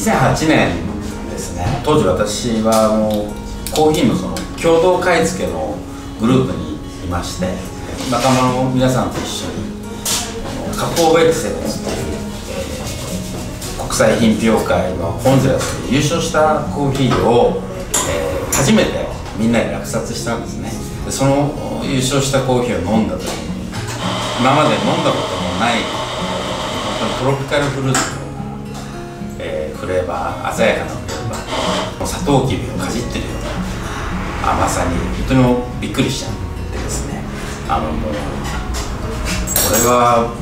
2008年ですね。当時私はあのコーヒーのその共同買い付けのグループにいまして仲間の皆さんと一緒にカコーエクセレンスという、えー、国際品評会のホンジュラスで優勝したコーヒーを、えー、初めてみんなで落札したんですね。でその優勝したコーヒーを飲んだ時に今まで飲んだこともない本当にトロピカルフルーツの、えー、フレーバー鮮やかなフレーバーサトウキビをかじってるような甘さに本当にびっくりしちゃってですね。あのもうこれは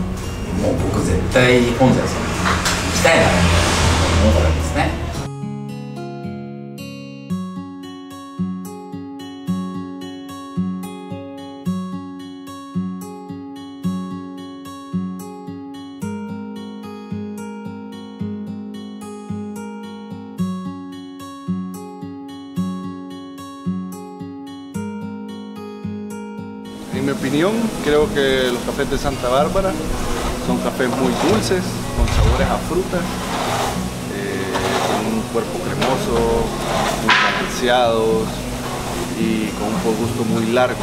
もう僕絶対本山さんに行きたいな。Opinión, creo que los cafés de Santa Bárbara son cafés muy dulces, con sabores a frutas, eh, con un cuerpo cremoso, muy balanceados y con un gusto muy largo.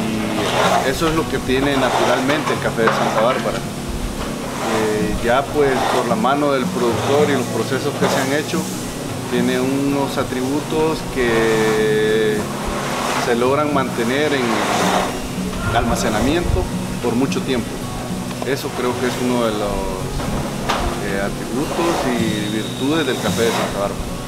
Y eso es lo que tiene naturalmente el café de Santa Bárbara. Eh, ya pues por la mano del productor y los procesos que se han hecho, tiene unos atributos que se logran mantener en almacenamiento por mucho tiempo. Eso creo que es uno de los eh, atributos y virtudes del café de Santa Bárbara.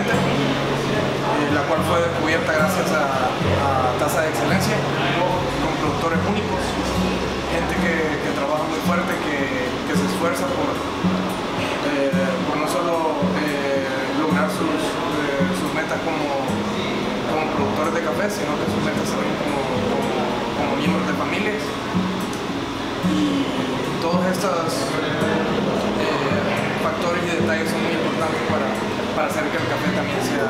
Eh, la cual fue descubierta gracias a, Tasa de Excelencia, con productores únicos, gente que, trabaja muy fuerte, que, se esfuerza por, eh, por no solo eh, lograr sus, sus metas como, como productores de café, sino que sus metas también como, miembros de familias. Y todos estos eh, factores y detalles son muy para, hacer que el café también sea,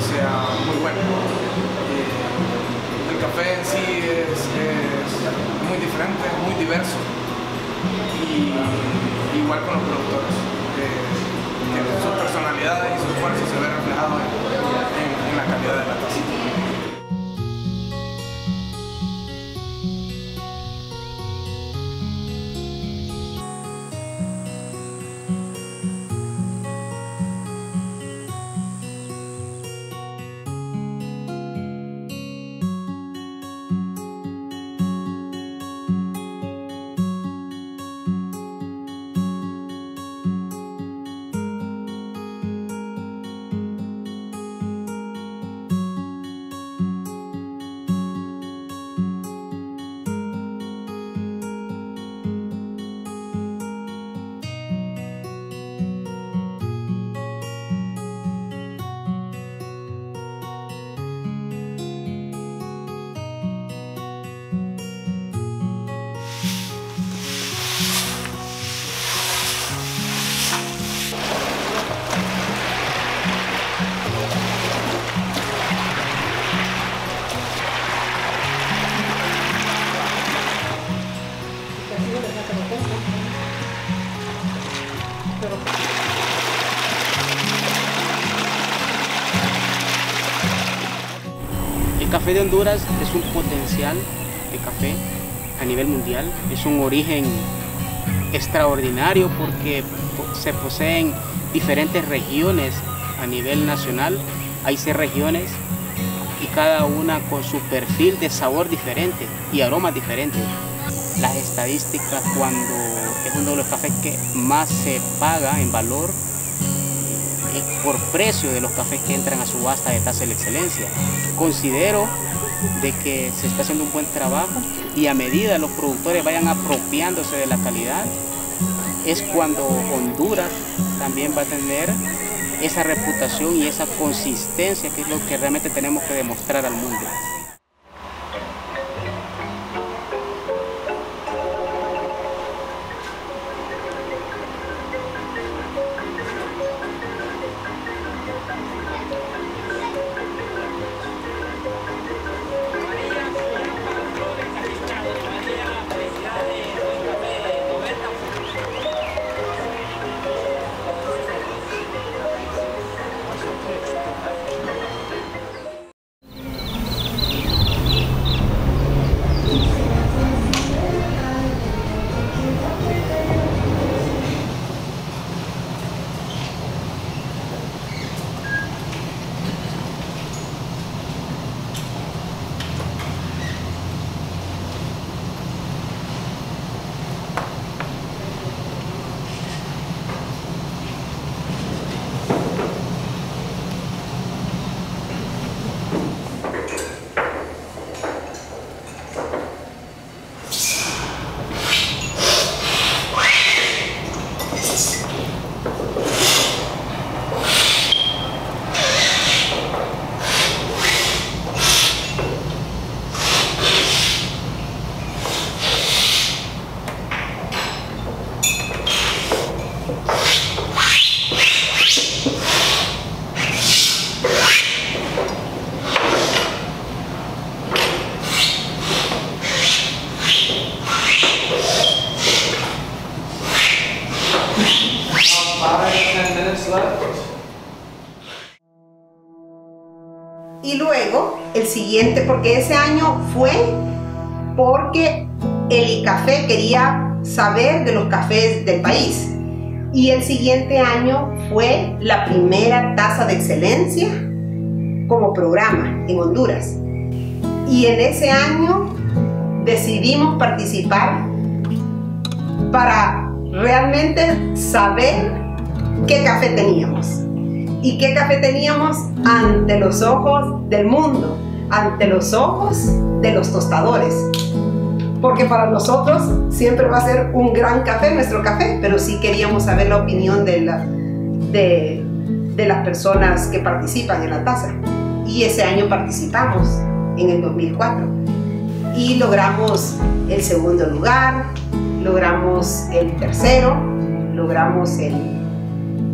sea muy bueno. Eh, el café en sí es, muy diferente, muy diverso y igual con los productores. Eh, que su personalidad y su esfuerzo se ve reflejado en la calidad de la taza. El café de Honduras es un potencial de café a nivel mundial, es un origen extraordinario porque se poseen diferentes regiones a nivel nacional, hay seis regiones y cada una con su perfil de sabor diferente y aromas diferentes. Las estadísticas cuando es uno de los cafés que más se paga en valor por precio de los cafés que entran a subasta de tasa de excelencia. Considero de que se está haciendo un buen trabajo y a medida los productores vayan apropiándose de la calidad, es cuando Honduras también va a tener esa reputación y esa consistencia que es lo que realmente tenemos que demostrar al mundo. Porque ese año fue porque el café quería saber de los cafés del país. Y el siguiente año fue la primera tasa de excelencia como programa en Honduras. Y en ese año decidimos participar para realmente saber qué café teníamos y qué café teníamos ante los ojos del mundo, ante los ojos de los tostadores. Porque para nosotros siempre va a ser un gran café nuestro café, pero sí queríamos saber la opinión de, la, de, las personas que participan en la taza. Y ese año participamos, en el 2004. Y logramos el segundo lugar, logramos el tercero, logramos el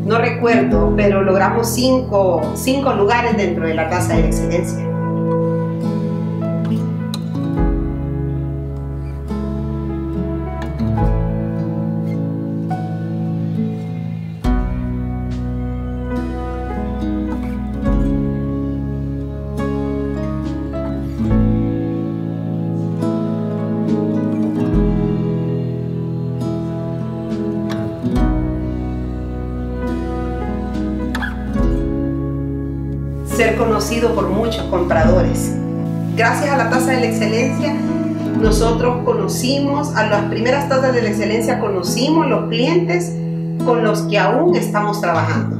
no recuerdo, pero logramos cinco, cinco lugares dentro de la Casa de Excelencia. Por muchos compradores. Gracias a la tasa de la excelencia, nosotros conocimos, a las primeras tasas de la excelencia conocimos los clientes con los que aún estamos trabajando.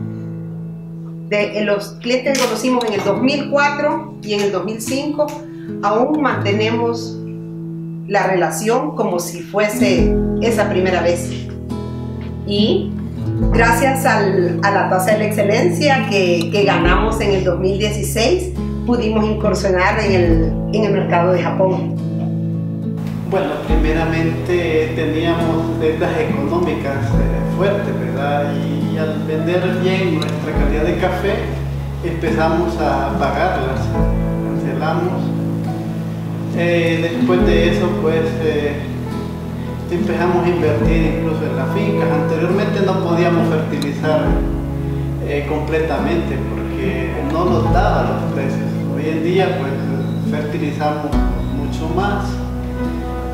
De los clientes que conocimos en el 2004 y en el 2005, aún mantenemos la relación como si fuese esa primera vez. Y gracias al, a la tasa de la excelencia que, que, ganamos en el 2016, pudimos incursionar en el, en el mercado de Japón. Bueno, primeramente teníamos deudas económicas eh, fuertes, ¿verdad? Y al vender bien nuestra calidad de café, empezamos a pagarlas, cancelamos. Eh, después de eso, pues eh, empezamos a invertir incluso en las fincas. Anteriormente no podíamos fertilizar eh, completamente porque no nos daban los precios. Hoy en día pues fertilizamos mucho más.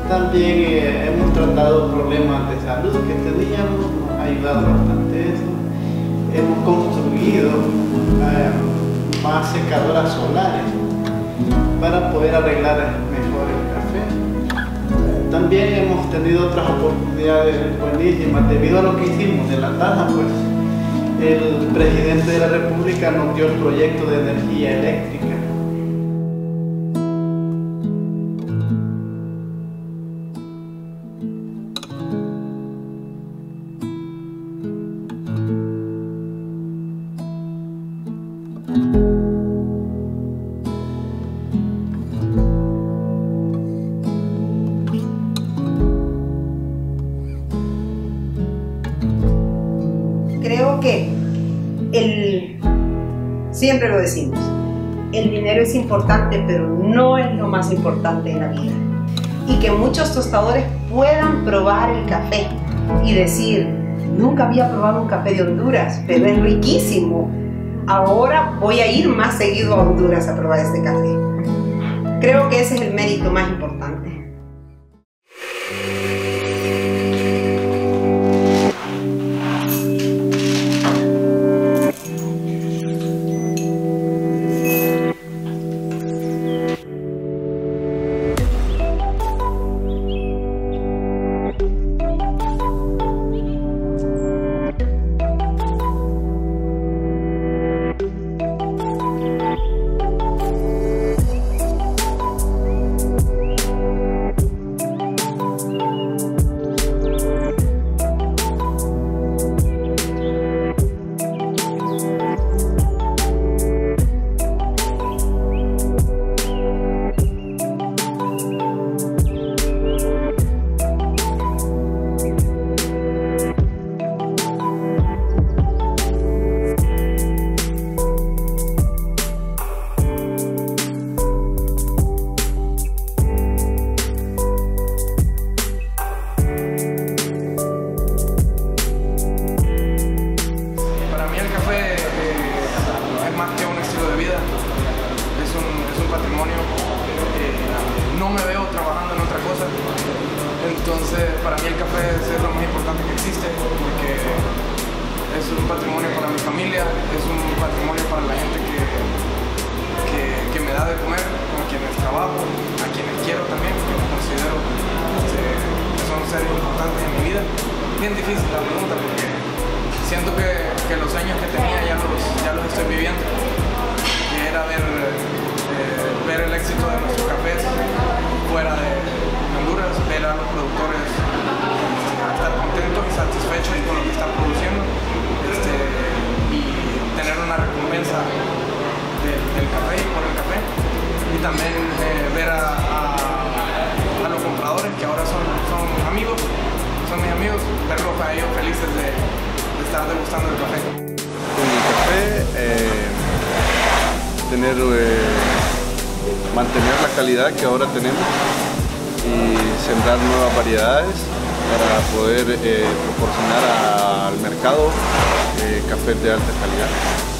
También eh, hemos tratado problemas de salud que teníamos, nos ha ayudado bastante eso. Hemos construido eh, más secadoras solares para poder arreglar. También hemos tenido otras oportunidades buenísimas debido a lo que hicimos de la taza, pues el presidente de la República nos dio el proyecto de energía eléctrica. Siempre lo decimos, el dinero es importante, pero no es lo más importante en la vida. Y que muchos tostadores puedan probar el café y decir, nunca había probado un café de Honduras, pero es riquísimo. Ahora voy a ir más seguido a Honduras a probar este café. Creo que ese es el mérito más importante. Bien difícil la pregunta porque siento que, que los años que tenía ya los, ya los estoy viviendo. Que era ver, eh, ver el éxito de nuestros cafés fuera de Honduras, ver a los productores este, estar contentos y satisfechos con lo que están produciendo este, y tener una recompensa del, del café y por el café. Y también eh, ver a, a- a los compradores que ahora son, son amigos, son mis amigos, verlos a ellos felices de, estar degustando el café. Con el café, eh, tener, eh, mantener la calidad que ahora tenemos y sembrar nuevas variedades para poder eh, proporcionar al mercado cafés de alta calidad.